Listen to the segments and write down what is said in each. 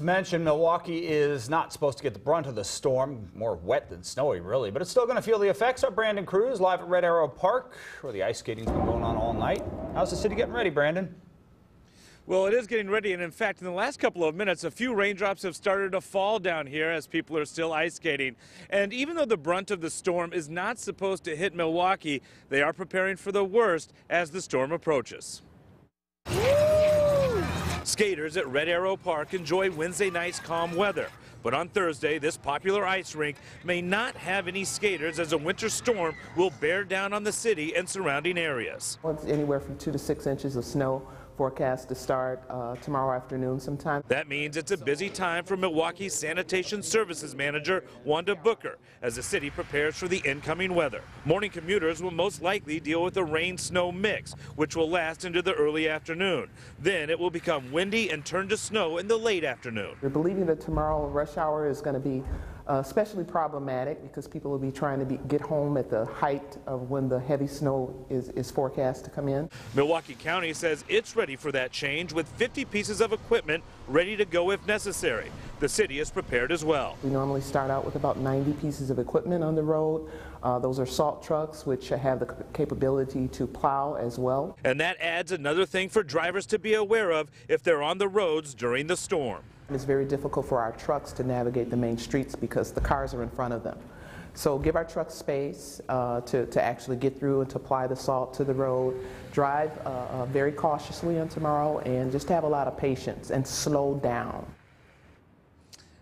Let's mention Milwaukee is not supposed to get the brunt of the storm. More wet than snowy, really, but it's still going to feel the effects. Our Brandon Cruz live at Red Arrow Park, where the ice skating's been going on all night. How's the city getting ready, Brandon? Well, it is getting ready, and in fact, in the last couple of minutes, a few raindrops have started to fall down here as people are still ice skating. And even though the brunt of the storm is not supposed to hit Milwaukee, they are preparing for the worst as the storm approaches. Skaters at Red Arrow Park enjoy Wednesday night's calm weather. But on Thursday, this popular ice rink may not have any skaters as a winter storm will bear down on the city and surrounding areas. It's anywhere from two to six inches of snow forecast to start uh, tomorrow afternoon sometime. That means it's a busy time for Milwaukee's Sanitation Services Manager, Wanda Booker, as the city prepares for the incoming weather. Morning commuters will most likely deal with a rain-snow mix, which will last into the early afternoon. Then it will become windy and turn to snow in the late afternoon. We're believing that tomorrow rush hour is going to be uh, especially problematic because people will be trying to be, get home at the height of when the heavy snow is, is forecast to come in. Milwaukee County says it's ready for that change with 50 pieces of equipment ready to go if necessary. The city is prepared as well. We normally start out with about 90 pieces of equipment on the road. Uh, those are salt trucks, which have the capability to plow as well. And that adds another thing for drivers to be aware of if they're on the roads during the storm. It's very difficult for our trucks to navigate the main streets because the cars are in front of them. So give our trucks space uh, to, to actually get through and to apply the salt to the road. Drive uh, uh, very cautiously on tomorrow and just have a lot of patience and slow down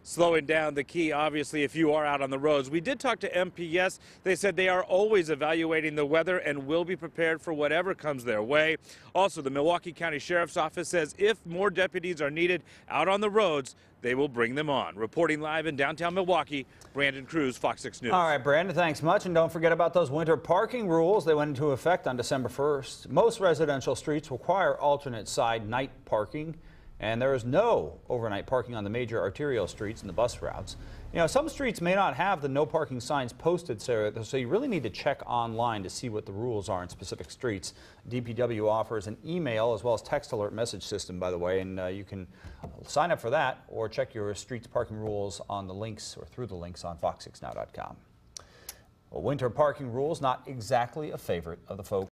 slowing down the key, obviously, if you are out on the roads. We did talk to MPS. They said they are always evaluating the weather and will be prepared for whatever comes their way. Also, the Milwaukee County Sheriff's Office says if more deputies are needed out on the roads, they will bring them on. Reporting live in downtown Milwaukee, Brandon Cruz, Fox 6 News. All right, Brandon, thanks much. And don't forget about those winter parking rules. They went into effect on December 1st. Most residential streets require alternate side night parking and there is no overnight parking on the major arterial streets and the bus routes. You know, some streets may not have the no parking signs posted, so, so you really need to check online to see what the rules are in specific streets. DPW offers an email as well as text alert message system, by the way, and uh, you can sign up for that or check your streets parking rules on the links or through the links on fox6now.com. Well, winter parking rules not exactly a favorite of the folks